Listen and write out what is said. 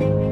Bye.